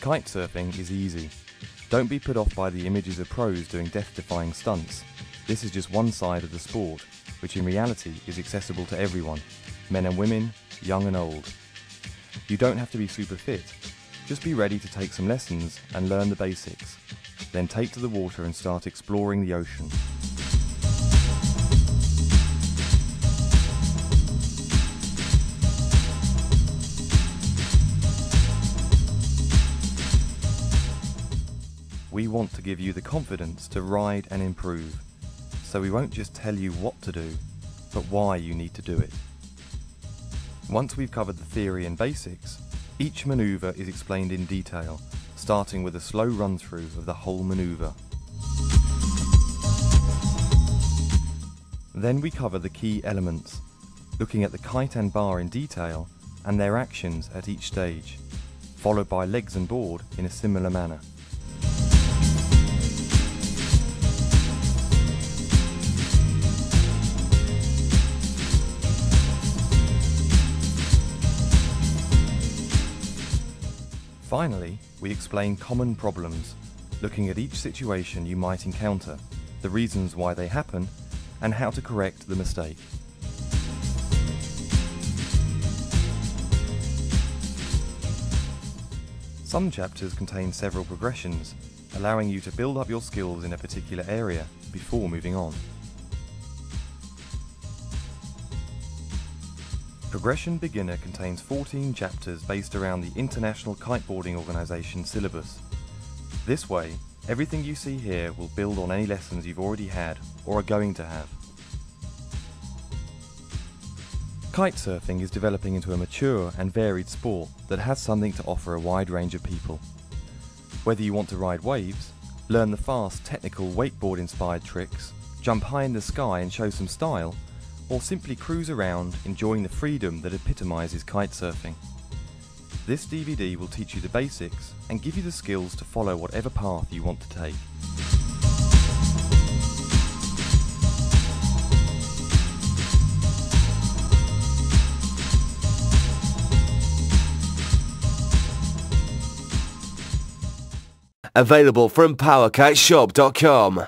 Kitesurfing is easy. Don't be put off by the images of pros doing death-defying stunts. This is just one side of the sport, which in reality is accessible to everyone, men and women, young and old. You don't have to be super fit. Just be ready to take some lessons and learn the basics. Then take to the water and start exploring the ocean. We want to give you the confidence to ride and improve. So we won't just tell you what to do, but why you need to do it. Once we've covered the theory and basics, each manoeuvre is explained in detail, starting with a slow run through of the whole manoeuvre. Then we cover the key elements, looking at the kite and bar in detail and their actions at each stage, followed by legs and board in a similar manner. Finally, we explain common problems, looking at each situation you might encounter, the reasons why they happen, and how to correct the mistake. Some chapters contain several progressions, allowing you to build up your skills in a particular area before moving on. Progression Beginner contains 14 chapters based around the International Kiteboarding Organisation syllabus. This way, everything you see here will build on any lessons you've already had or are going to have. Kitesurfing is developing into a mature and varied sport that has something to offer a wide range of people. Whether you want to ride waves, learn the fast technical wakeboard inspired tricks, jump high in the sky and show some style, or simply cruise around enjoying the freedom that epitomises kitesurfing. This DVD will teach you the basics and give you the skills to follow whatever path you want to take. Available from PowerKiteShop.com.